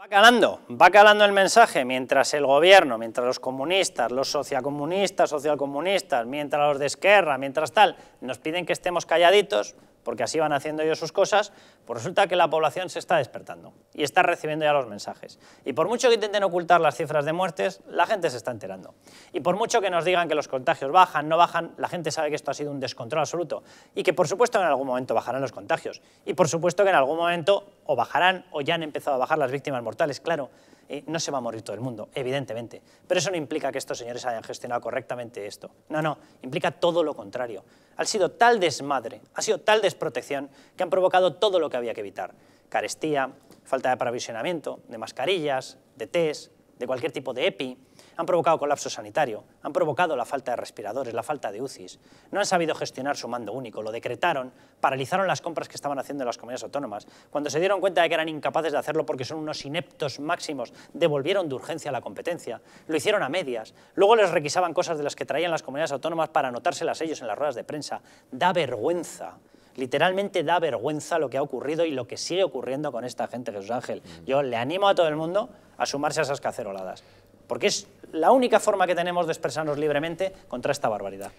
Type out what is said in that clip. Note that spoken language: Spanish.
Va calando, va calando el mensaje mientras el gobierno, mientras los comunistas, los sociacomunistas, socialcomunistas, mientras los de Esquerra, mientras tal, nos piden que estemos calladitos, porque así van haciendo ellos sus cosas, pues resulta que la población se está despertando y está recibiendo ya los mensajes. Y por mucho que intenten ocultar las cifras de muertes, la gente se está enterando. Y por mucho que nos digan que los contagios bajan, no bajan, la gente sabe que esto ha sido un descontrol absoluto y que por supuesto en algún momento bajarán los contagios. Y por supuesto que en algún momento o bajarán o ya han empezado a bajar las víctimas mortales, claro, no se va a morir todo el mundo, evidentemente. Pero eso no implica que estos señores hayan gestionado correctamente esto. No, no, implica todo lo contrario. Ha sido tal desmadre, ha sido tal desprotección que han provocado todo lo que había que evitar. Carestía, falta de aprovisionamiento, de mascarillas, de test, de cualquier tipo de EPI, han provocado colapso sanitario, han provocado la falta de respiradores, la falta de UCIs, no han sabido gestionar su mando único, lo decretaron, paralizaron las compras que estaban haciendo las comunidades autónomas. Cuando se dieron cuenta de que eran incapaces de hacerlo porque son unos ineptos máximos, devolvieron de urgencia la competencia, lo hicieron a medias, luego les requisaban cosas de las que traían las comunidades autónomas para anotárselas ellos en las ruedas de prensa. Da vergüenza. Literalmente da vergüenza lo que ha ocurrido y lo que sigue ocurriendo con esta gente, Jesús Ángel. Yo le animo a todo el mundo a sumarse a esas caceroladas porque es la única forma que tenemos de expresarnos libremente contra esta barbaridad.